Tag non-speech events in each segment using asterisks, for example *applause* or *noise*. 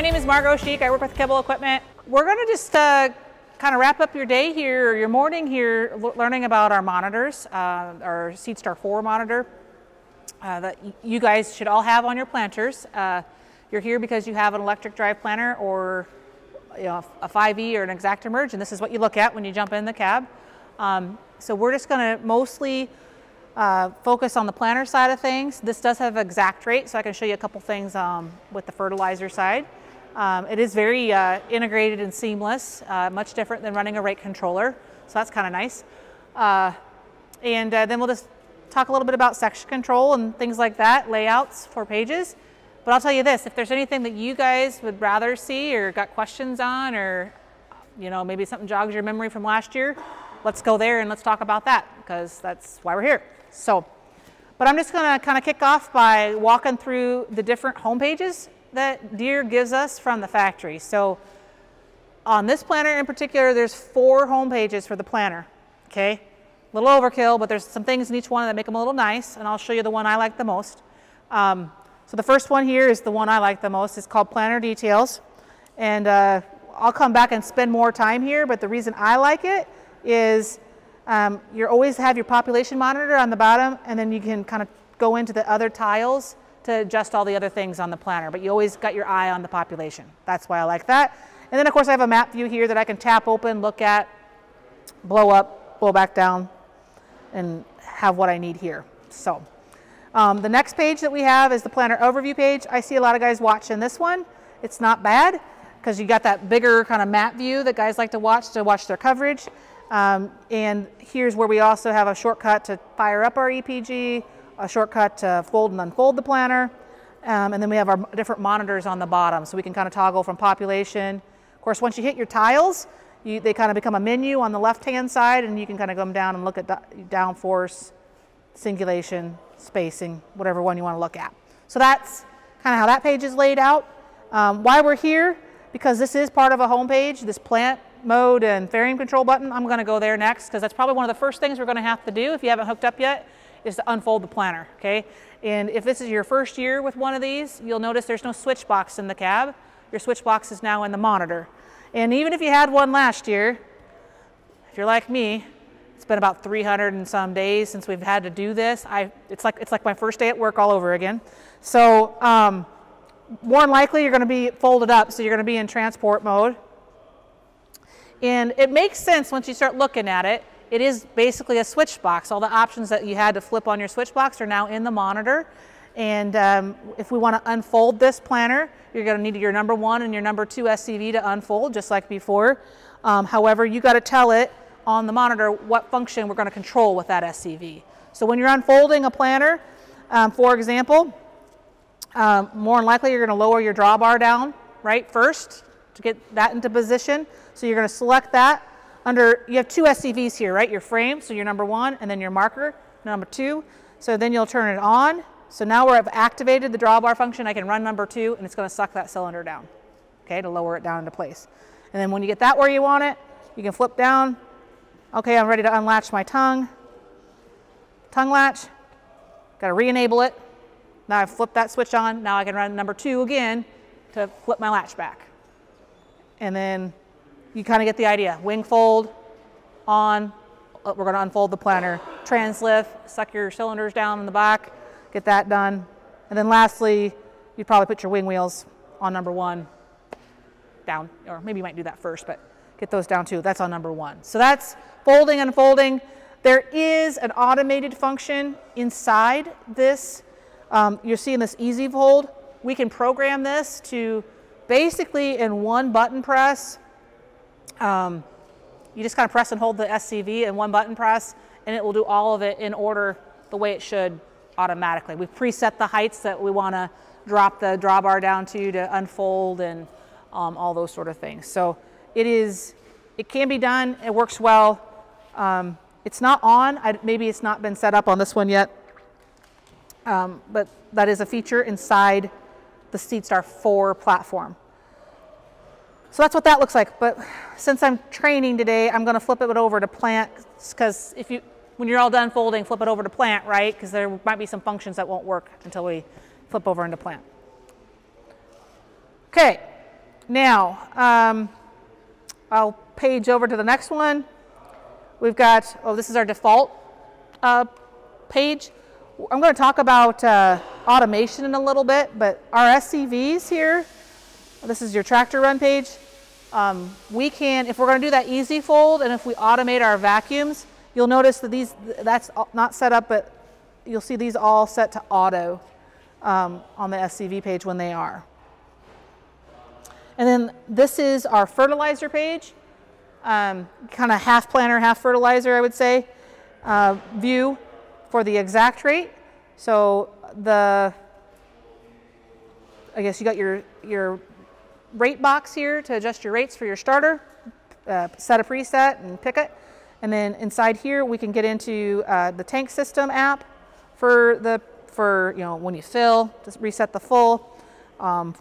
My name is Margo Sheik. I work with Kibble Equipment. We're going to just uh, kind of wrap up your day here, or your morning here, learning about our monitors, uh, our SeedStar 4 monitor uh, that you guys should all have on your planters. Uh, you're here because you have an electric drive planter or you know, a 5E or an ExactEmerge, and this is what you look at when you jump in the cab. Um, so we're just going to mostly uh, focus on the planter side of things. This does have ExactRate, so I can show you a couple things um, with the fertilizer side. Um, it is very uh, integrated and seamless, uh, much different than running a rate controller, so that's kind of nice. Uh, and uh, then we'll just talk a little bit about section control and things like that, layouts for pages. But I'll tell you this, if there's anything that you guys would rather see or got questions on or you know, maybe something jogs your memory from last year, let's go there and let's talk about that because that's why we're here. So, but I'm just gonna kind of kick off by walking through the different home pages that Deere gives us from the factory. So on this planter in particular, there's four home pages for the planter, okay? A little overkill, but there's some things in each one that make them a little nice, and I'll show you the one I like the most. Um, so the first one here is the one I like the most. It's called Planter Details. And uh, I'll come back and spend more time here, but the reason I like it is um, you always have your population monitor on the bottom, and then you can kind of go into the other tiles to adjust all the other things on the planner, but you always got your eye on the population. That's why I like that. And then of course I have a map view here that I can tap open, look at, blow up, blow back down, and have what I need here. So um, the next page that we have is the planner overview page. I see a lot of guys watching this one. It's not bad because you got that bigger kind of map view that guys like to watch to watch their coverage. Um, and here's where we also have a shortcut to fire up our EPG, a shortcut to fold and unfold the planner. Um, and then we have our different monitors on the bottom so we can kind of toggle from population. Of course, once you hit your tiles, you, they kind of become a menu on the left-hand side and you can kind of come down and look at downforce, singulation, spacing, whatever one you want to look at. So that's kind of how that page is laid out. Um, why we're here, because this is part of a home page, this plant mode and fairing control button, I'm going to go there next because that's probably one of the first things we're going to have to do if you haven't hooked up yet is to unfold the planner, okay? And if this is your first year with one of these, you'll notice there's no switch box in the cab. Your switch box is now in the monitor. And even if you had one last year, if you're like me, it's been about 300 and some days since we've had to do this. I, it's, like, it's like my first day at work all over again. So um, more than likely you're going to be folded up, so you're going to be in transport mode. And it makes sense once you start looking at it it is basically a switch box. All the options that you had to flip on your switch box are now in the monitor. And um, if we want to unfold this planner, you're going to need your number one and your number two SCV to unfold, just like before. Um, however, you got to tell it on the monitor what function we're going to control with that SCV. So when you're unfolding a planner, um, for example, um, more than likely you're going to lower your drawbar down, right, first to get that into position. So you're going to select that under, you have two SCVs here, right? Your frame, so your number one, and then your marker, number two. So then you'll turn it on. So now we have activated the drawbar function. I can run number two, and it's going to suck that cylinder down, okay, to lower it down into place. And then when you get that where you want it, you can flip down. Okay, I'm ready to unlatch my tongue. Tongue latch. Got to re-enable it. Now I've flipped that switch on. Now I can run number two again to flip my latch back. And then you kind of get the idea. Wing fold, on, uh, we're going to unfold the planner. Translift, suck your cylinders down in the back, get that done. And then lastly, you'd probably put your wing wheels on number one down, or maybe you might do that first, but get those down too. That's on number one. So that's folding and folding. There is an automated function inside this. Um, you're seeing this easy fold. We can program this to basically in one button press um, you just kind of press and hold the SCV in one button press and it will do all of it in order the way it should automatically. We've preset the heights that we want to drop the drawbar down to to unfold and um, all those sort of things. So it is, it can be done, it works well. Um, it's not on, I, maybe it's not been set up on this one yet, um, but that is a feature inside the SeedStar 4 platform. So that's what that looks like. But since I'm training today, I'm going to flip it over to plant because if you, when you're all done folding, flip it over to plant, right? Because there might be some functions that won't work until we flip over into plant. Okay, Now, um, I'll page over to the next one. We've got, oh, this is our default uh, page. I'm going to talk about uh, automation in a little bit, but our SCVs here, this is your tractor run page. Um, we can, if we're going to do that easy fold and if we automate our vacuums, you'll notice that these, that's not set up, but you'll see these all set to auto um, on the SCV page when they are. And then this is our fertilizer page, um, kind of half planter, half fertilizer, I would say, uh, view for the exact rate. So the, I guess you got your, your rate box here to adjust your rates for your starter, uh, set a preset and pick it. And then inside here, we can get into uh, the tank system app for the, for, you know, when you fill, just reset the full. Um,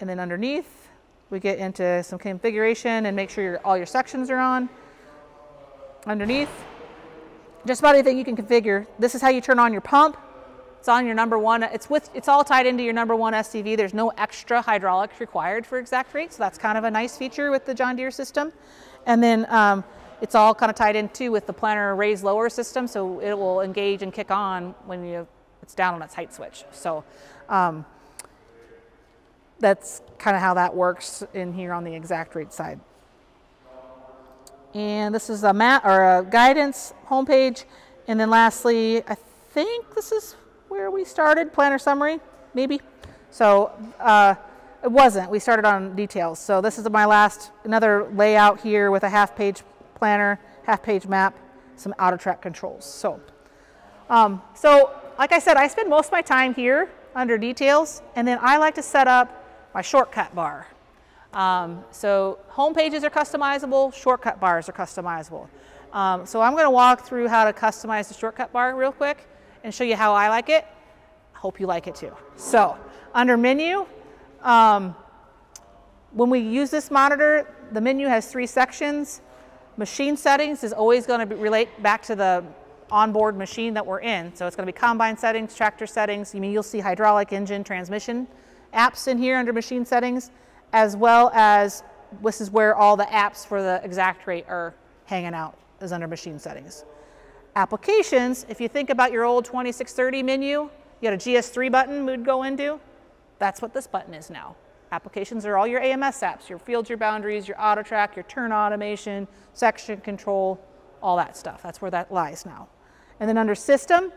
and then underneath, we get into some configuration and make sure your, all your sections are on. Underneath, just about anything you can configure. This is how you turn on your pump. It's on your number one. It's with. It's all tied into your number one SCV. There's no extra hydraulics required for exact rate, so that's kind of a nice feature with the John Deere system. And then um, it's all kind of tied in too with the planter raise lower system, so it will engage and kick on when you it's down on its height switch. So um, that's kind of how that works in here on the exact rate side. And this is a map or a guidance homepage. And then lastly, I think this is where we started, planner summary, maybe. So uh, it wasn't, we started on details. So this is my last, another layout here with a half page planner, half page map, some AutoTrac controls. So, um, so like I said, I spend most of my time here under details, and then I like to set up my shortcut bar. Um, so home pages are customizable, shortcut bars are customizable. Um, so I'm going to walk through how to customize the shortcut bar real quick and show you how I like it. I hope you like it too. So under menu, um, when we use this monitor, the menu has three sections. Machine settings is always going to relate back to the onboard machine that we're in. So it's going to be combine settings, tractor settings. You mean you'll see hydraulic engine transmission apps in here under machine settings, as well as this is where all the apps for the exact rate are hanging out is under machine settings. Applications, if you think about your old 2630 menu, you had a GS3 button we'd go into, that's what this button is now. Applications are all your AMS apps, your fields, your boundaries, your AutoTrac, your turn automation, section control, all that stuff. That's where that lies now. And then under system,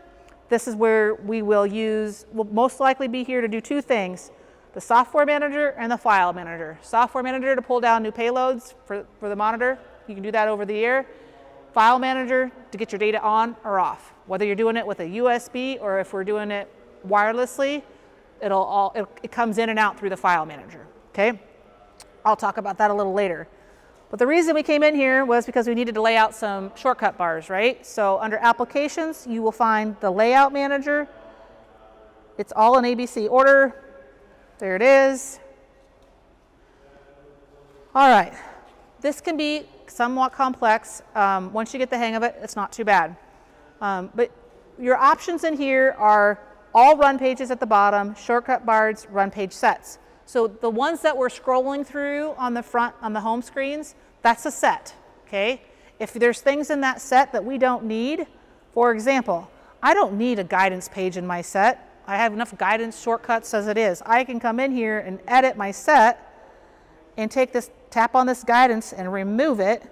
this is where we will use, will most likely be here to do two things the software manager and the file manager. Software manager to pull down new payloads for, for the monitor. You can do that over the air. File manager to get your data on or off. Whether you're doing it with a USB or if we're doing it wirelessly, it'll all, it, it comes in and out through the file manager, okay? I'll talk about that a little later. But the reason we came in here was because we needed to lay out some shortcut bars, right? So under applications, you will find the layout manager. It's all in ABC order. There it is. All right, this can be somewhat complex. Um, once you get the hang of it, it's not too bad. Um, but your options in here are all run pages at the bottom, shortcut bars, run page sets. So the ones that we're scrolling through on the front, on the home screens, that's a set, okay? If there's things in that set that we don't need, for example, I don't need a guidance page in my set. I have enough guidance shortcuts as it is. I can come in here and edit my set and take this, tap on this guidance and remove it.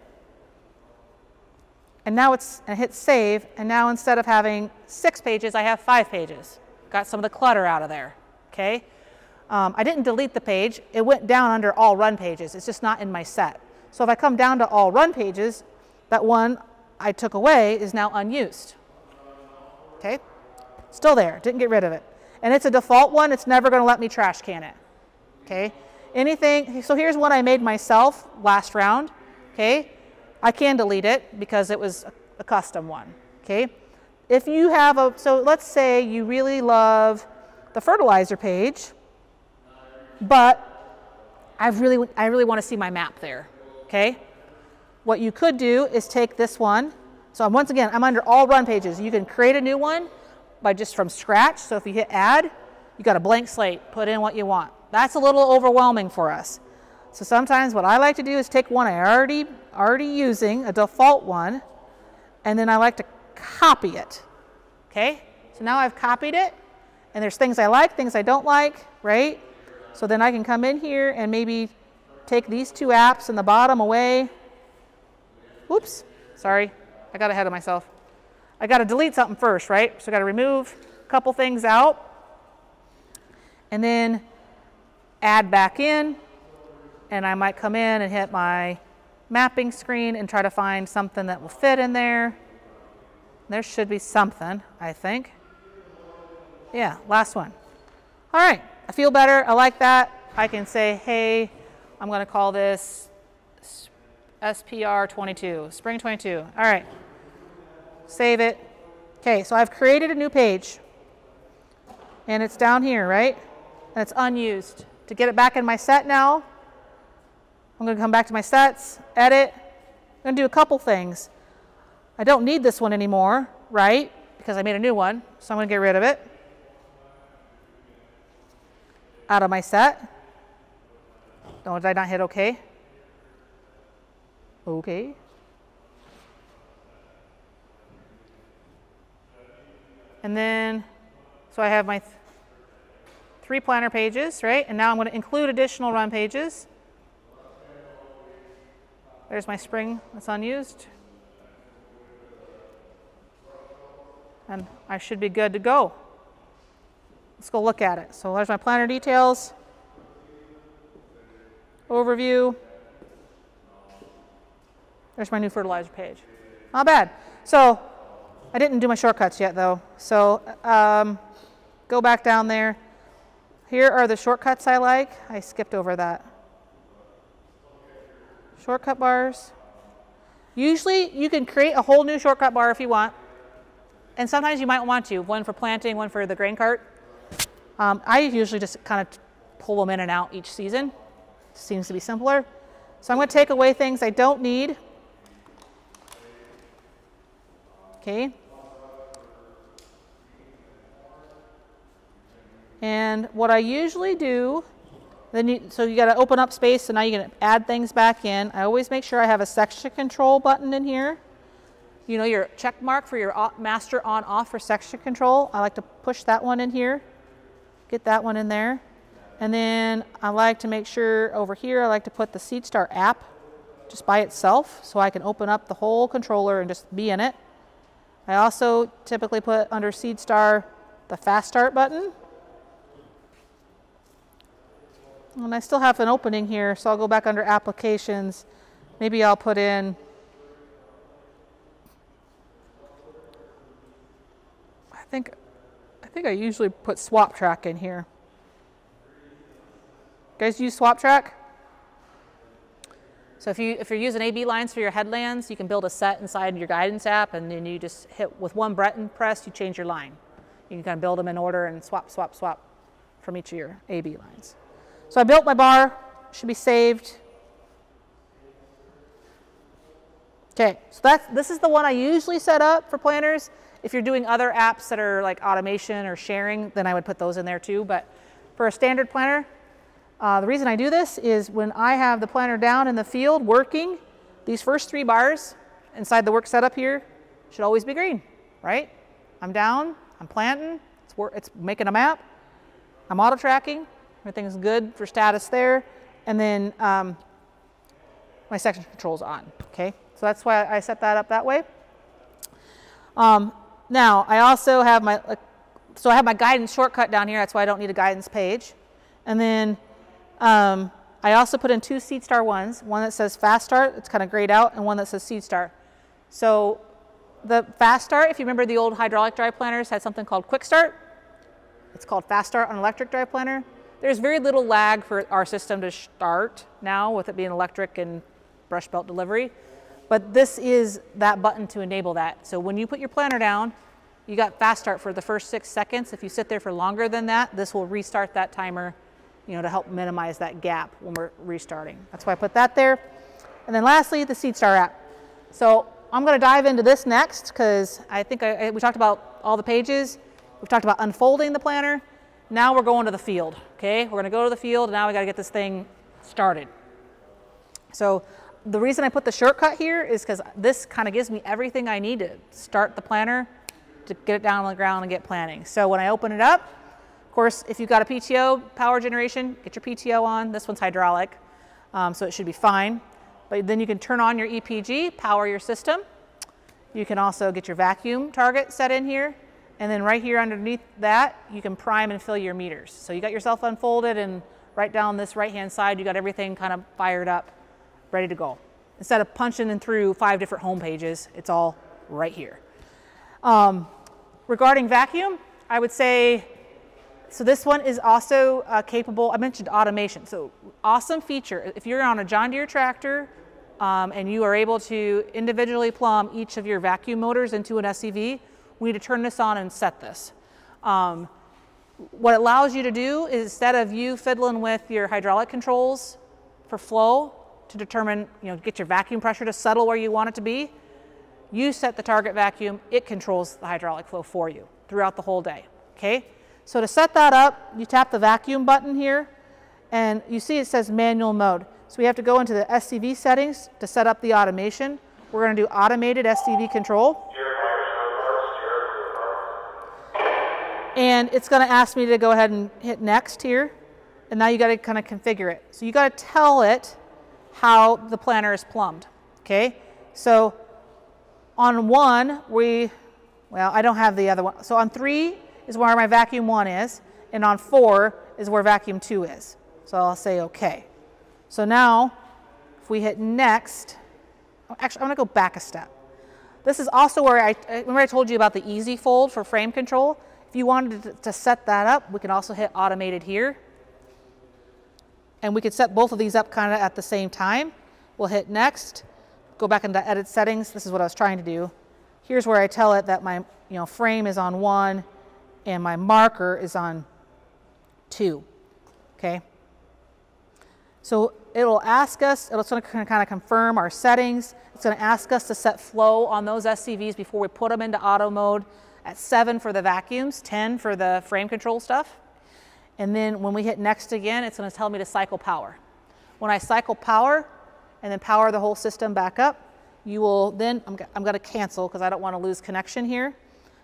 And now it's, and hit save. And now instead of having six pages, I have five pages. Got some of the clutter out of there, okay? Um, I didn't delete the page. It went down under all run pages. It's just not in my set. So if I come down to all run pages, that one I took away is now unused. Okay? Still there, didn't get rid of it. And it's a default one, it's never gonna let me trash can it. Okay? Anything, so here's one I made myself last round. Okay? I can delete it because it was a custom one. Okay? If you have a, so let's say you really love the fertilizer page, but I really, I really want to see my map there. Okay? What you could do is take this one. So I'm, once again, I'm under all run pages. You can create a new one by just from scratch. So if you hit add, you got a blank slate, put in what you want. That's a little overwhelming for us. So sometimes what I like to do is take one I already already using, a default one, and then I like to copy it. Okay? So now I've copied it, and there's things I like, things I don't like, right? So then I can come in here and maybe take these two apps in the bottom away. Whoops, sorry, I got ahead of myself. I got to delete something first, right? So I got to remove a couple things out and then add back in. And I might come in and hit my mapping screen and try to find something that will fit in there. There should be something, I think. Yeah, last one. All right, I feel better. I like that. I can say, hey, I'm going to call this SPR 22, Spring 22. All right, save it. Okay, so I've created a new page. And it's down here, right? And it's unused. To get it back in my set now, I'm going to come back to my sets, edit. I'm going to do a couple things. I don't need this one anymore, right? Because I made a new one. So I'm going to get rid of it. Out of my set. Don't did I not hit OK? OK. And then, so I have my th three planner pages, right? And now I'm going to include additional run pages. There's my spring that's unused. And I should be good to go. Let's go look at it. So there's my planner details overview. There's my new fertilizer page. Not bad. So I didn't do my shortcuts yet though. So um, go back down there. Here are the shortcuts I like. I skipped over that. Shortcut bars. Usually you can create a whole new shortcut bar if you want. And sometimes you might want to, one for planting, one for the grain cart. Um, I usually just kind of pull them in and out each season. Seems to be simpler. So I'm going to take away things I don't need. Okay. And what I usually do, then you, so you got to open up space, so now you're to add things back in. I always make sure I have a section control button in here. You know, your check mark for your master on off for section control. I like to push that one in here, get that one in there. And then I like to make sure over here, I like to put the SeedStar app just by itself so I can open up the whole controller and just be in it. I also typically put under SeedStar the Fast Start button. And I still have an opening here, so I'll go back under Applications. Maybe I'll put in I think I think I usually put Swap Track in here guys use swap track? So if, you, if you're using AB lines for your headlands, you can build a set inside your guidance app and then you just hit with one button press, you change your line. You can kind of build them in order and swap, swap, swap from each of your AB lines. So I built my bar, should be saved. Okay, so that's, this is the one I usually set up for planners. If you're doing other apps that are like automation or sharing, then I would put those in there too. But for a standard planner, uh, the reason I do this is when I have the planner down in the field working, these first three bars inside the work setup here should always be green, right? I'm down, I'm planting, it's, it's making a map, I'm auto tracking, everything's good for status there, and then um, my section control's on, okay? So that's why I set that up that way. Um, now, I also have my, so I have my guidance shortcut down here, that's why I don't need a guidance page. And then um, I also put in two SeedStar ones, one that says Fast Start, it's kind of grayed out, and one that says SeedStar. So the Fast Start, if you remember the old hydraulic drive planters had something called Quick Start. It's called Fast Start on electric drive planter. There's very little lag for our system to start now with it being electric and brush belt delivery. But this is that button to enable that. So when you put your planter down, you got fast start for the first six seconds. If you sit there for longer than that, this will restart that timer you know, to help minimize that gap when we're restarting. That's why I put that there. And then lastly, the SeedStar app. So I'm going to dive into this next because I think I, we talked about all the pages. We've talked about unfolding the planner. Now we're going to the field, okay? We're going to go to the field, now we got to get this thing started. So the reason I put the shortcut here is because this kind of gives me everything I need to start the planner to get it down on the ground and get planning. So when I open it up, of course, if you've got a PTO power generation, get your PTO on. This one's hydraulic, um, so it should be fine. But then you can turn on your EPG, power your system. You can also get your vacuum target set in here. And then right here underneath that, you can prime and fill your meters. So you got yourself unfolded and right down this right-hand side, you got everything kind of fired up, ready to go. Instead of punching in through five different home pages, it's all right here. Um, regarding vacuum, I would say, so this one is also uh, capable, I mentioned automation. So awesome feature. If you're on a John Deere tractor um, and you are able to individually plumb each of your vacuum motors into an SCV, we need to turn this on and set this. Um, what it allows you to do is instead of you fiddling with your hydraulic controls for flow to determine, you know, get your vacuum pressure to settle where you want it to be, you set the target vacuum, it controls the hydraulic flow for you throughout the whole day, okay? So to set that up, you tap the vacuum button here, and you see it says manual mode. So we have to go into the SCV settings to set up the automation. We're gonna do automated SCV control. And it's gonna ask me to go ahead and hit next here. And now you gotta kind of configure it. So you gotta tell it how the planner is plumbed, okay? So on one, we, well, I don't have the other one. So on three is where my vacuum one is, and on four is where vacuum two is. So I'll say okay. So now, if we hit next, oh, actually I'm gonna go back a step. This is also where I, remember I told you about the easy fold for frame control? If you wanted to set that up, we can also hit automated here. And we could set both of these up kind of at the same time. We'll hit next, go back into edit settings. This is what I was trying to do. Here's where I tell it that my you know, frame is on one and my marker is on two, okay? So it'll ask us, it's gonna kind of confirm our settings. It's gonna ask us to set flow on those SCVs before we put them into auto mode at seven for the vacuums, 10 for the frame control stuff. And then when we hit next again, it's gonna tell me to cycle power. When I cycle power and then power the whole system back up, you will then, I'm, I'm gonna cancel because I don't wanna lose connection here.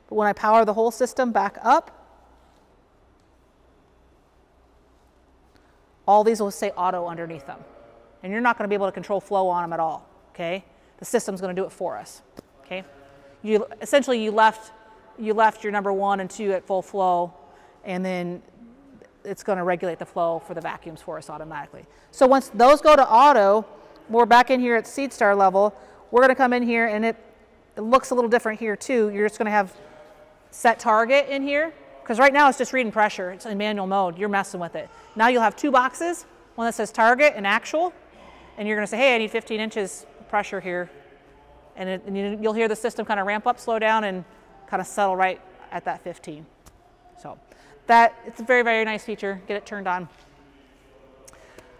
But when I power the whole system back up, all these will say auto underneath them. And you're not gonna be able to control flow on them at all, okay? The system's gonna do it for us, okay? You, essentially, you left you left your number one and two at full flow, and then it's going to regulate the flow for the vacuums for us automatically. So once those go to auto, we're back in here at SeedStar level. We're going to come in here, and it, it looks a little different here too. You're just going to have set target in here, because right now it's just reading pressure. It's in manual mode. You're messing with it. Now you'll have two boxes, one that says target and actual, and you're going to say, hey, I need 15 inches pressure here. And, it, and you'll hear the system kind of ramp up, slow down, and kind of settle right at that 15. So that, it's a very, very nice feature. Get it turned on.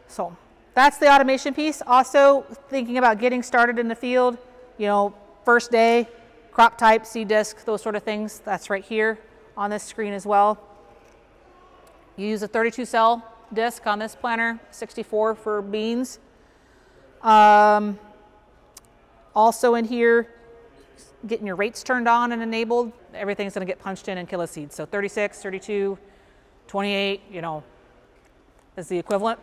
So that's the automation piece. Also thinking about getting started in the field, you know, first day, crop type, seed disc, those sort of things. That's right here on this screen as well. You use a 32 cell disc on this planter, 64 for beans. Um, also in here, getting your rates turned on and enabled, everything's going to get punched in and kill a seed. So 36, 32, 28, you know, is the equivalent.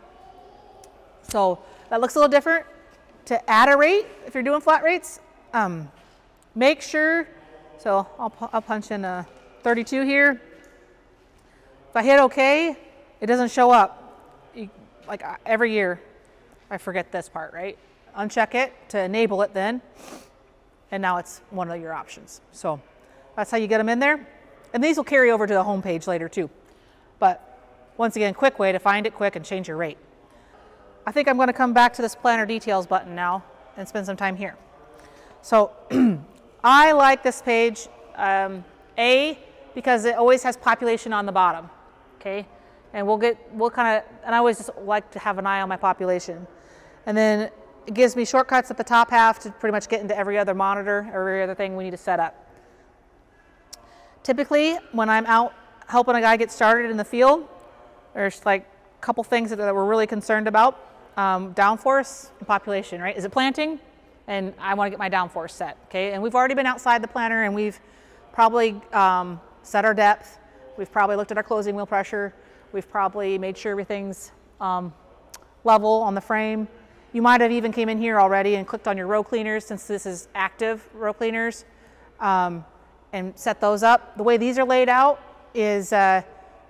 So that looks a little different. To add a rate, if you're doing flat rates, um, make sure, so I'll, I'll punch in a 32 here. If I hit OK, it doesn't show up. You, like uh, every year, I forget this part, right? Uncheck it to enable it then and now it's one of your options. So that's how you get them in there. And these will carry over to the home page later too. But once again, quick way to find it quick and change your rate. I think I'm going to come back to this planner details button now and spend some time here. So *clears throat* I like this page, um, A, because it always has population on the bottom, okay? And we'll get, we'll kind of, and I always just like to have an eye on my population. And then it gives me shortcuts at the top half to pretty much get into every other monitor or every other thing we need to set up. Typically, when I'm out helping a guy get started in the field, there's like a couple things that, we're really concerned about. um, downforce and population, right? Is it planting? And I want to get my downforce set, okay? And we've already been outside the planter and we've probably um, set our depth. We've probably looked at our closing wheel pressure. We've probably made sure everything's um, level on the frame. You might have even came in here already and clicked on your row cleaners since this is active row cleaners um, and set those up. The way these are laid out is uh,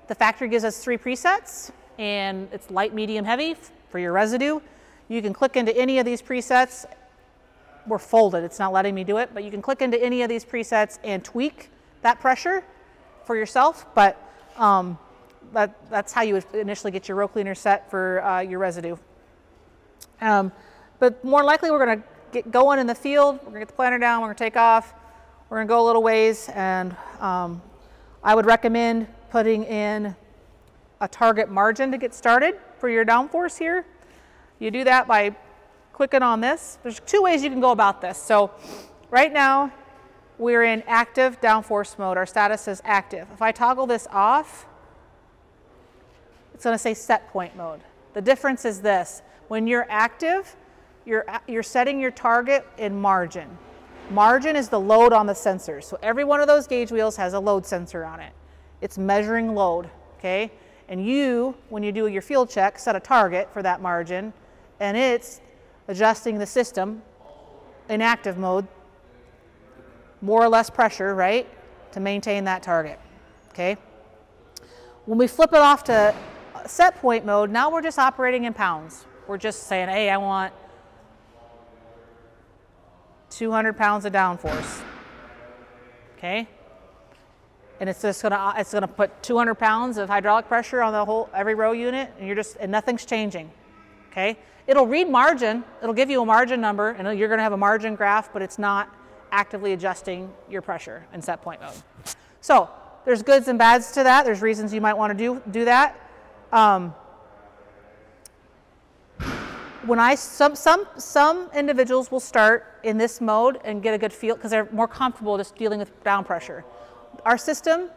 the factory gives us three presets and it's light, medium, heavy for your residue. You can click into any of these presets. We're folded, it's not letting me do it, but you can click into any of these presets and tweak that pressure for yourself. But um, that, that's how you would initially get your row cleaner set for uh, your residue. Um, but more likely we're gonna get going in the field, we're gonna get the planter down, we're gonna take off, we're gonna go a little ways and um, I would recommend putting in a target margin to get started for your downforce here. You do that by clicking on this. There's two ways you can go about this. So right now we're in active downforce mode. Our status is active. If I toggle this off, it's going to say set point mode. The difference is this. When you're active, you're, you're setting your target in margin. Margin is the load on the sensors. So every one of those gauge wheels has a load sensor on it. It's measuring load, okay? And you, when you do your field check, set a target for that margin, and it's adjusting the system in active mode, more or less pressure, right, to maintain that target, okay? When we flip it off to set point mode, now we're just operating in pounds. We're just saying, hey, I want 200 pounds of downforce, okay? and it's just gonna it's gonna put 200 pounds of hydraulic pressure on the whole every row unit, and you're just and nothing's changing. Okay, it'll read margin. It'll give you a margin number, and you're gonna have a margin graph, but it's not actively adjusting your pressure in set point mode. So there's goods and bads to that. There's reasons you might want to do do that. Um, when I some some some individuals will start in this mode and get a good feel because they're more comfortable just dealing with down pressure our system,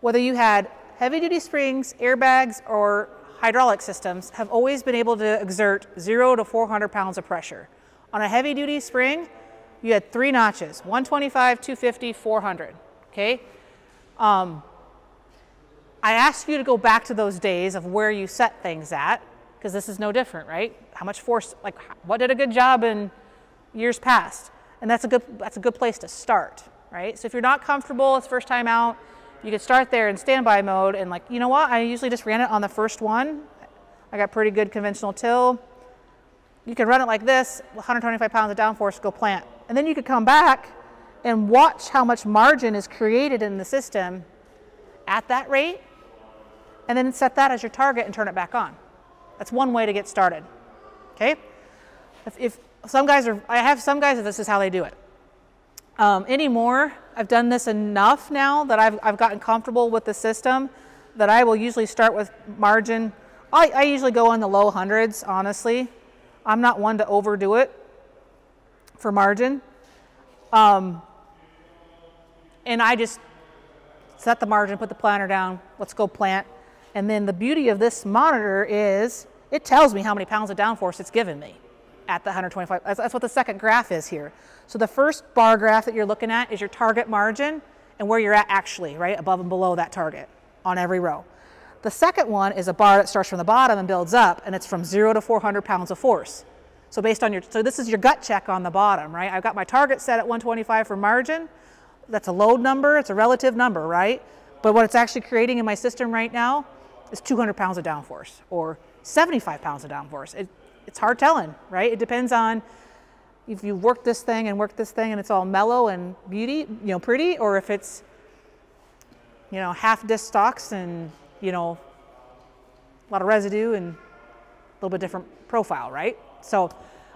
whether you had heavy duty springs, airbags, or hydraulic systems, have always been able to exert zero to 400 pounds of pressure. On a heavy duty spring, you had three notches, 125, 250, 400, okay? Um, I ask you to go back to those days of where you set things at, because this is no different, right? How much force, like what did a good job in years past? And that's a good, that's a good place to start right? So if you're not comfortable, it's first time out, you could start there in standby mode and like, you know what? I usually just ran it on the first one. I got pretty good conventional till. You can run it like this, 125 pounds of downforce, go plant. And then you could come back and watch how much margin is created in the system at that rate, and then set that as your target and turn it back on. That's one way to get started, okay? If, if some guys are, I have some guys that this is how they do it. Um, anymore, I've done this enough now that I've, I've gotten comfortable with the system that I will usually start with margin. I, I usually go in the low hundreds, honestly. I'm not one to overdo it for margin. Um, and I just set the margin, put the planter down, let's go plant. And then the beauty of this monitor is it tells me how many pounds of downforce it's given me at the 125. That's, that's what the second graph is here. So the first bar graph that you're looking at is your target margin and where you're at actually, right, above and below that target on every row. The second one is a bar that starts from the bottom and builds up, and it's from zero to 400 pounds of force. So based on your, so this is your gut check on the bottom, right? I've got my target set at 125 for margin. That's a load number, it's a relative number, right? But what it's actually creating in my system right now is 200 pounds of downforce or 75 pounds of downforce. It, it's hard telling, right? It depends on if you work this thing and work this thing and it's all mellow and beauty, you know, pretty, or if it's, you know, half disc stocks and, you know, a lot of residue and a little bit different profile, right? So,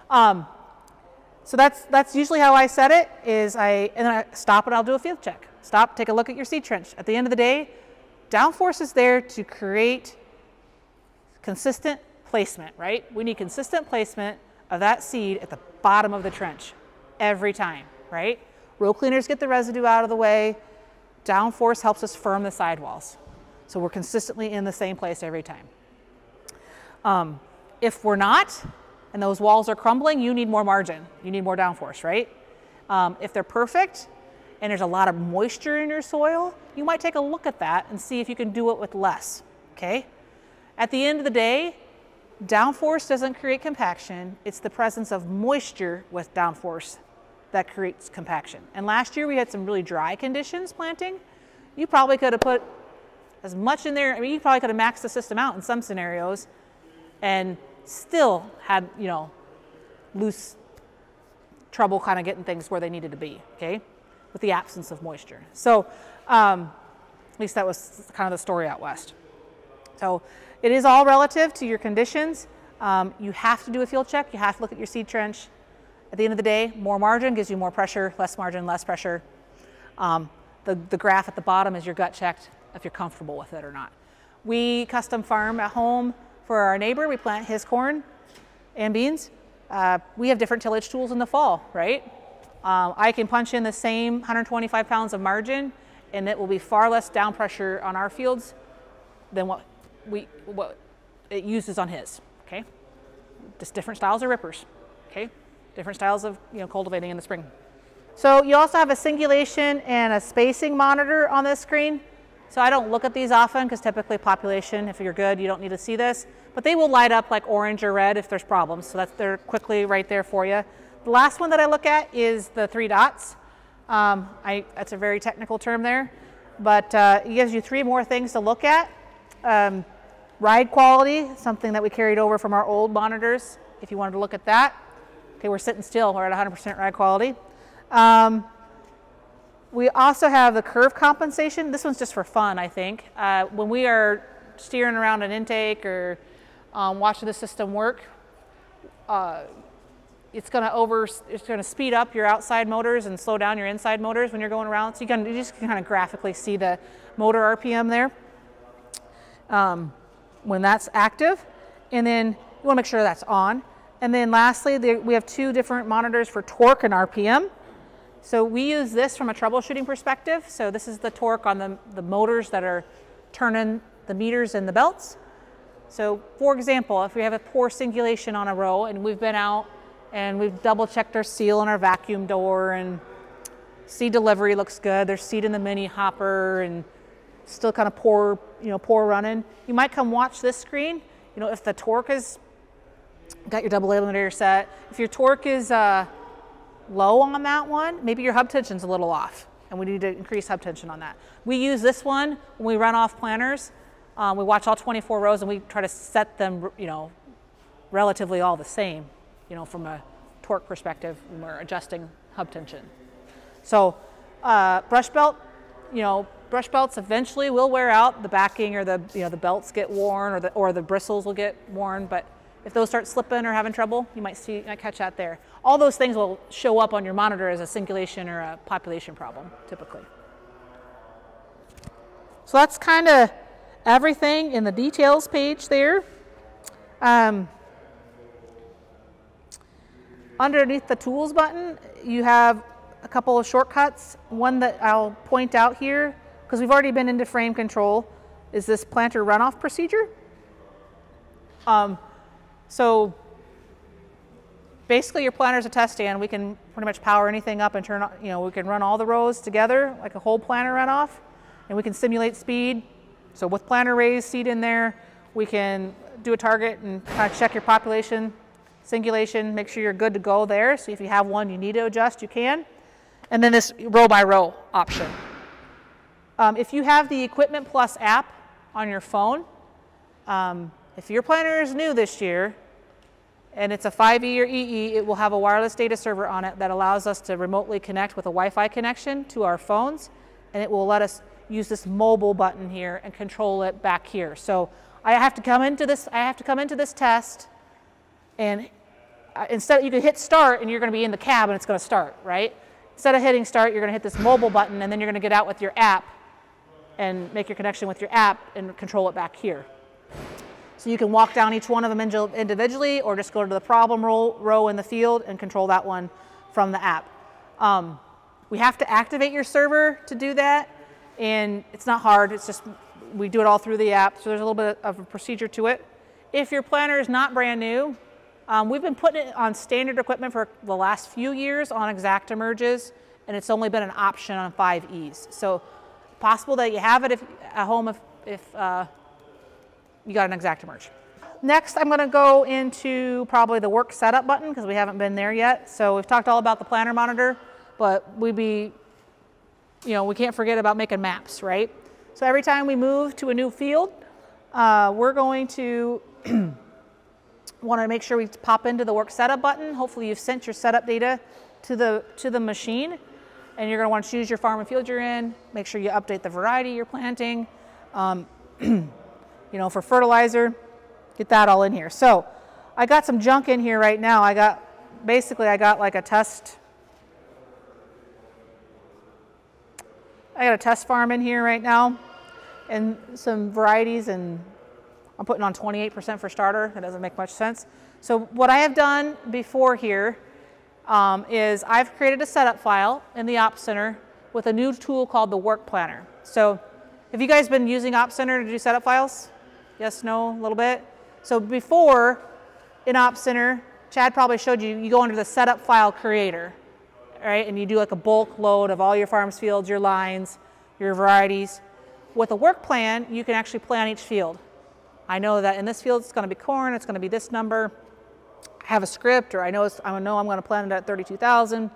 um, so that's, that's usually how I set it is I, and then I stop and I'll do a field check. Stop, take a look at your seed trench. At the end of the day, downforce is there to create consistent placement, right? We need consistent placement of that seed at the bottom of the trench every time, right? Row cleaners get the residue out of the way. Downforce helps us firm the sidewalls. So we're consistently in the same place every time. Um, if we're not, and those walls are crumbling, you need more margin. You need more downforce, right? Um, if they're perfect and there's a lot of moisture in your soil, you might take a look at that and see if you can do it with less, okay? At the end of the day, downforce doesn't create compaction. It's the presence of moisture with downforce that creates compaction. And last year we had some really dry conditions planting. You probably could have put as much in there. I mean, you probably could have maxed the system out in some scenarios and still had, you know, loose trouble kind of getting things where they needed to be, okay, with the absence of moisture. So um, at least that was kind of the story out west. So it is all relative to your conditions. Um, you have to do a field check. You have to look at your seed trench. At the end of the day, more margin gives you more pressure, less margin, less pressure. Um, the, the graph at the bottom is your gut checked if you're comfortable with it or not. We custom farm at home for our neighbor. We plant his corn and beans. Uh, we have different tillage tools in the fall, right? Um, I can punch in the same 125 pounds of margin and it will be far less down pressure on our fields than what we what it uses on his. Okay, just different styles of rippers. Okay, different styles of you know cultivating in the spring. So you also have a singulation and a spacing monitor on this screen. So I don't look at these often because typically population, if you're good, you don't need to see this. But they will light up like orange or red if there's problems. So that's they're quickly right there for you. The last one that I look at is the three dots. Um, I, that's a very technical term there, but uh, it gives you three more things to look at. Um, Ride quality, something that we carried over from our old monitors, if you wanted to look at that. Okay, we're sitting still, we're at 100% ride quality. Um, we also have the curve compensation. This one's just for fun, I think. Uh, when we are steering around an intake or um, watching the system work, uh, it's going to over, it's going to speed up your outside motors and slow down your inside motors when you're going around. So you can you just kind of graphically see the motor RPM there. Um, when that's active. And then you want to make sure that's on. And then lastly, we have two different monitors for torque and RPM. So we use this from a troubleshooting perspective. So this is the torque on the, the motors that are turning the meters and the belts. So for example, if we have a poor singulation on a row and we've been out and we've double checked our seal and our vacuum door and seed delivery looks good, there's seed in the mini hopper and still kind of poor, you know, poor running, you might come watch this screen. You know, if the torque is, got your double eliminator set, if your torque is uh, low on that one, maybe your hub tension's a little off and we need to increase hub tension on that. We use this one when we run off planters. Um, we watch all 24 rows and we try to set them, you know, relatively all the same, you know, from a torque perspective when we're adjusting hub tension. So uh, brush belt, you know, brush belts eventually will wear out. The backing or the, you know, the belts get worn or the, or the bristles will get worn, but if those start slipping or having trouble, you might see, you might catch that there. All those things will show up on your monitor as a singulation or a population problem, typically. So that's kind of everything in the details page there. Um, underneath the tools button, you have a couple of shortcuts. One that I'll point out here because we've already been into frame control, is this planter runoff procedure. Um, so basically your planter is a test stand. We can pretty much power anything up and turn, you know, we can run all the rows together like a whole planter runoff and we can simulate speed. So with planter raised seed in there, we can do a target and kind of check your population, singulation, make sure you're good to go there. So if you have one you need to adjust, you can. And then this row by row option. Um, if you have the Equipment Plus app on your phone, um, if your planner is new this year and it's a 5E or EE, it will have a wireless data server on it that allows us to remotely connect with a Wi-Fi connection to our phones and it will let us use this mobile button here and control it back here. So I have to come into this, I have to come into this test and uh, instead you can hit start and you're going to be in the cab and it's going to start, right? Instead of hitting start, you're going to hit this mobile button and then you're going to get out with your app and make your connection with your app and control it back here. So you can walk down each one of them individually or just go to the problem row in the field and control that one from the app. Um, we have to activate your server to do that and it's not hard. It's just, we do it all through the app. So there's a little bit of a procedure to it. If your planner is not brand new, um, we've been putting it on standard equipment for the last few years on ExactEmerges, and it's only been an option on 5Es. So possible that you have it if, at home if, if uh, you got an ExactEmerge. Next, I'm gonna go into probably the work setup button because we haven't been there yet. So we've talked all about the planter monitor, but we'd be, you know, we can't forget about making maps, right? So every time we move to a new field, uh, we're going to *clears throat* want to make sure we pop into the work setup button. Hopefully you've sent your setup data to the, to the machine and you're going to want to choose your farm and field you're in. Make sure you update the variety you're planting. Um, *clears throat* you know, for fertilizer, get that all in here. So I got some junk in here right now. I got, basically I got like a test, I got a test farm in here right now and some varieties and I'm putting on 28% for starter. That doesn't make much sense. So what I have done before here um, is I've created a setup file in the Op Center with a new tool called the Work Planner. So have you guys been using Op Center to do setup files? Yes, no, a little bit? So before in Op Center, Chad probably showed you, you go under the setup file creator, right? And you do like a bulk load of all your farms fields, your lines, your varieties. With a work plan, you can actually plan each field. I know that in this field it's going to be corn, it's going to be this number. Have a script, or I know, I know I'm going to plan it at 32,000.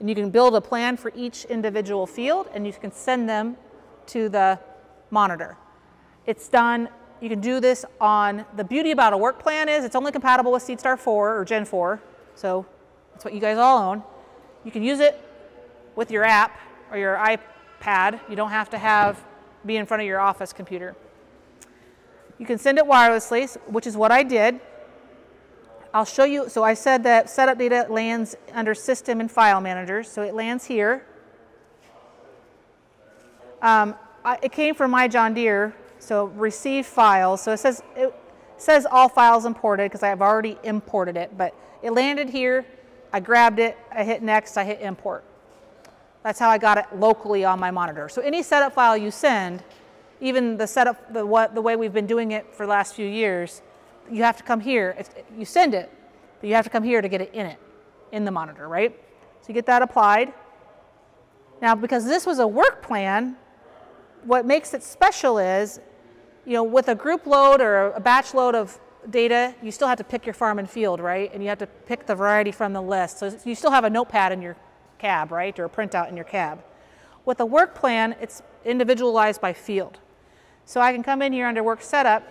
And you can build a plan for each individual field and you can send them to the monitor. It's done, you can do this on, the beauty about a work plan is it's only compatible with SeedStar 4 or Gen 4. So that's what you guys all own. You can use it with your app or your iPad. You don't have to have be in front of your office computer. You can send it wirelessly, which is what I did. I'll show you, so I said that setup data lands under system and file managers, so it lands here. Um, I, it came from my John Deere, so receive files. So it says, it says all files imported because I've already imported it, but it landed here, I grabbed it, I hit next, I hit import. That's how I got it locally on my monitor. So any setup file you send, even the setup, the, what, the way we've been doing it for the last few years, you have to come here. You send it, but you have to come here to get it in it, in the monitor, right? So you get that applied. Now, because this was a work plan, what makes it special is, you know, with a group load or a batch load of data, you still have to pick your farm and field, right? And you have to pick the variety from the list. So you still have a notepad in your cab, right? Or a printout in your cab. With a work plan, it's individualized by field. So I can come in here under work setup.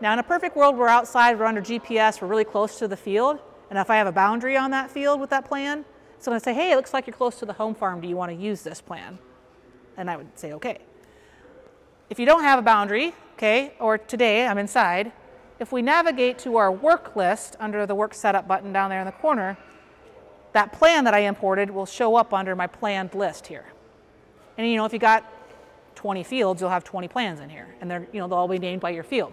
Now in a perfect world, we're outside, we're under GPS, we're really close to the field. And if I have a boundary on that field with that plan, it's gonna say, hey, it looks like you're close to the home farm. Do you wanna use this plan? And I would say, okay. If you don't have a boundary, okay, or today I'm inside, if we navigate to our work list under the work setup button down there in the corner, that plan that I imported will show up under my planned list here. And you know, if you got 20 fields, you'll have 20 plans in here, and they're, you know, they'll all be named by your field.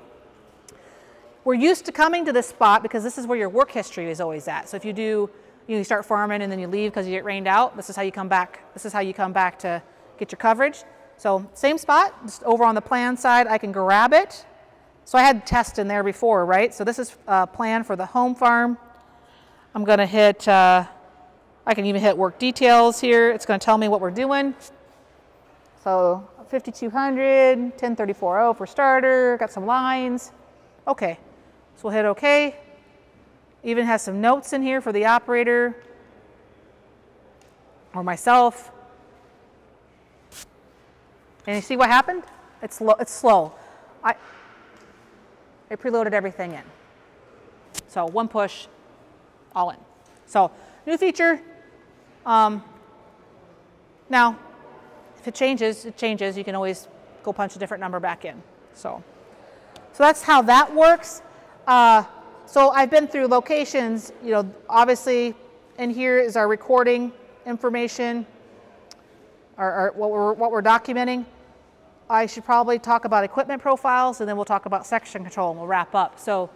We're used to coming to this spot because this is where your work history is always at. So if you do, you, know, you start farming and then you leave because you get rained out, this is how you come back. This is how you come back to get your coverage. So same spot, just over on the plan side, I can grab it. So I had test in there before, right? So this is a plan for the home farm. I'm gonna hit uh, I can even hit work details here. It's going to tell me what we're doing. So 5200, 10340 for starter, got some lines. Okay, so we'll hit OK. Even has some notes in here for the operator or myself. And you see what happened? It's, slow. it's slow. I, I preloaded everything in. So one push, all in. So new feature, um, now, if it changes, it changes. You can always go punch a different number back in. So, so that's how that works. Uh, so I've been through locations, you know, obviously in here is our recording information, or, or what, we're, what we're documenting. I should probably talk about equipment profiles and then we'll talk about section control and we'll wrap up. So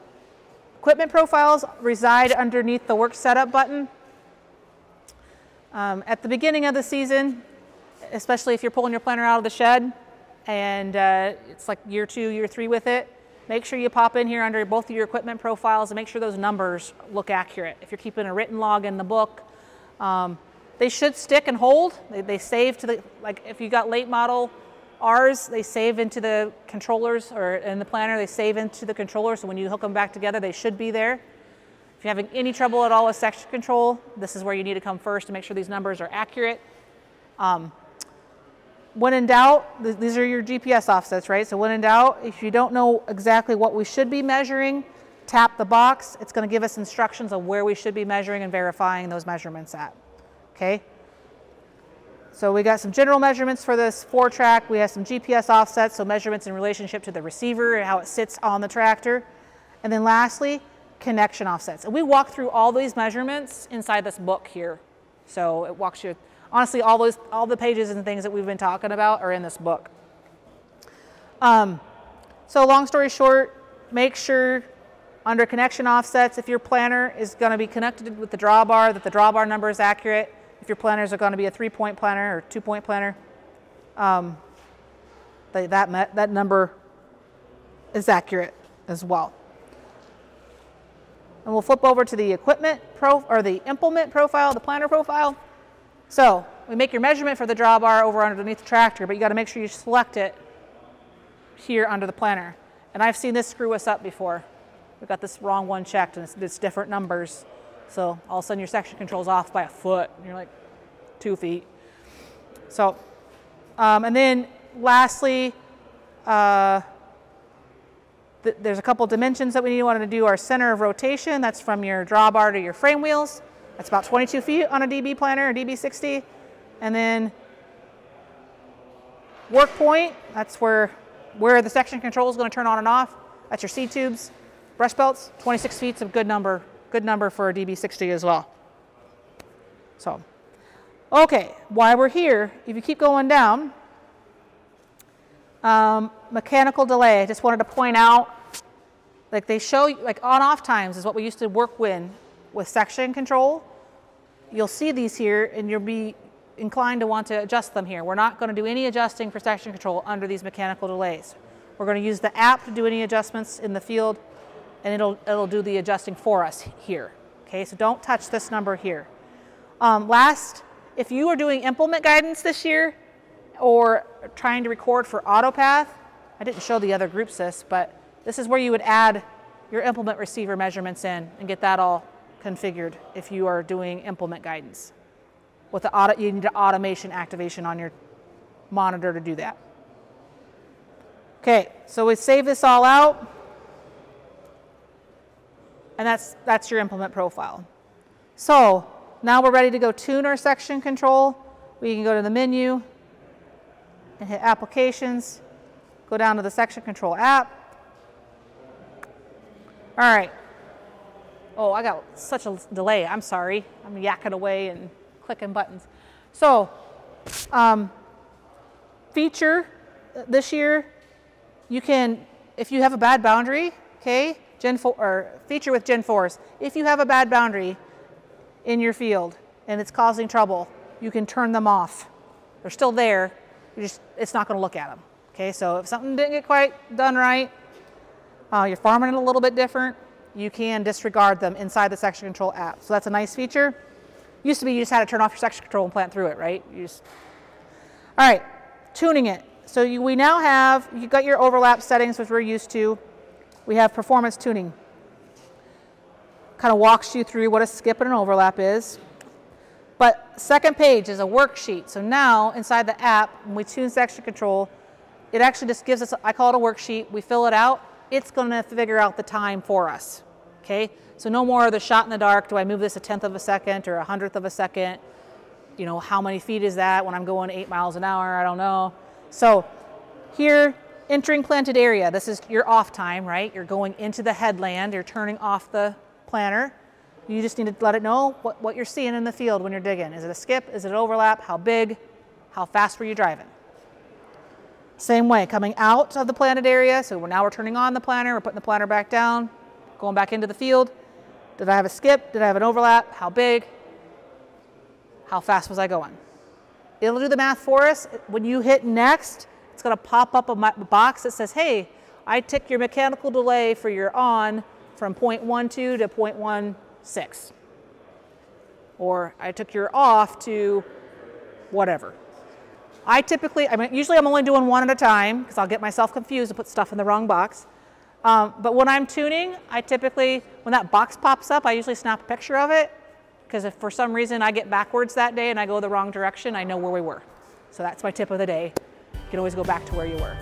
equipment profiles reside underneath the work setup button. Um, at the beginning of the season, especially if you're pulling your planter out of the shed and uh, it's like year two, year three with it, make sure you pop in here under both of your equipment profiles and make sure those numbers look accurate. If you're keeping a written log in the book, um, they should stick and hold. They, they save to the, like if you got late model R's, they save into the controllers or in the planner, they save into the controller. So when you hook them back together, they should be there. If you're having any trouble at all with section control, this is where you need to come first to make sure these numbers are accurate. Um, when in doubt, th these are your GPS offsets, right? So when in doubt, if you don't know exactly what we should be measuring, tap the box. It's going to give us instructions of where we should be measuring and verifying those measurements at. Okay? So we got some general measurements for this four track. We have some GPS offsets, so measurements in relationship to the receiver and how it sits on the tractor. And then lastly, connection offsets. And we walk through all these measurements inside this book here. So it walks you honestly, all those, all the pages and things that we've been talking about are in this book. Um, so long story short, make sure under connection offsets, if your planner is going to be connected with the drawbar, that the drawbar number is accurate. If your planners are going to be a three-point planner or two-point planner, um, that, that, that number is accurate as well. And we'll flip over to the equipment pro or the implement profile, the planner profile. So we make your measurement for the drawbar over underneath the tractor, but you got to make sure you select it here under the planner. And I've seen this screw us up before. We got this wrong one checked and it's, it's different numbers. So all of a sudden your section control's off by a foot. And you're like two feet. So, um, and then lastly, uh, th there's a couple dimensions that we need wanted to do. Our center of rotation, that's from your drawbar to your frame wheels. That's about 22 feet on a DB planner, or DB60. And then work point, that's where, where the section control is going to turn on and off. That's your seed tubes. Brush belts, 26 feet is a good number, good number for a DB60 as well. So, okay, while we're here, if you keep going down, um, mechanical delay, I just wanted to point out, like they show, like on off times is what we used to work with, with section control you'll see these here and you'll be inclined to want to adjust them here. We're not going to do any adjusting for section control under these mechanical delays. We're going to use the app to do any adjustments in the field and it'll, it'll do the adjusting for us here. Okay, so don't touch this number here. Um, last, if you are doing implement guidance this year or trying to record for AutoPath, I didn't show the other groups this, but this is where you would add your implement receiver measurements in and get that all configured if you are doing implement guidance. With the auto, you need an automation activation on your monitor to do that. Okay, so we save this all out. And that's, that's your implement profile. So now we're ready to go tune our section control. We can go to the menu and hit applications, go down to the section control app. All right, Oh, I got such a delay. I'm sorry. I'm yakking away and clicking buttons. So, um, feature this year, you can, if you have a bad boundary, okay, Gen 4, or feature with Gen 4s, if you have a bad boundary in your field and it's causing trouble, you can turn them off. They're still there, you just, it's not gonna look at them. Okay, so if something didn't get quite done right, uh, you're farming it a little bit different, you can disregard them inside the section control app. So that's a nice feature. Used to be you just had to turn off your section control and plant through it, right? You just... All right, tuning it. So you, we now have, you got your overlap settings, which we're used to. We have performance tuning. Kind of walks you through what a skip and an overlap is. But second page is a worksheet. So now inside the app, when we tune section control, it actually just gives us, I call it a worksheet. We fill it out. It's going to figure out the time for us okay? So no more of the shot in the dark, do I move this a tenth of a second or a hundredth of a second? You know, how many feet is that when I'm going eight miles an hour? I don't know. So here, entering planted area, this is your off time, right? You're going into the headland, you're turning off the planter. You just need to let it know what, what you're seeing in the field when you're digging. Is it a skip? Is it an overlap? How big? How fast were you driving? Same way, coming out of the planted area, so we're now we're turning on the planter, we're putting the planter back down, going back into the field. Did I have a skip? Did I have an overlap? How big? How fast was I going? It'll do the math for us. When you hit next, it's going to pop up a box that says, hey, I took your mechanical delay for your on from 0.12 to 0.16. Or I took your off to whatever. I typically, I mean, usually I'm only doing one at a time because I'll get myself confused and put stuff in the wrong box. Um, but when I'm tuning, I typically, when that box pops up, I usually snap a picture of it because if for some reason I get backwards that day and I go the wrong direction, I know where we were. So that's my tip of the day. You can always go back to where you were.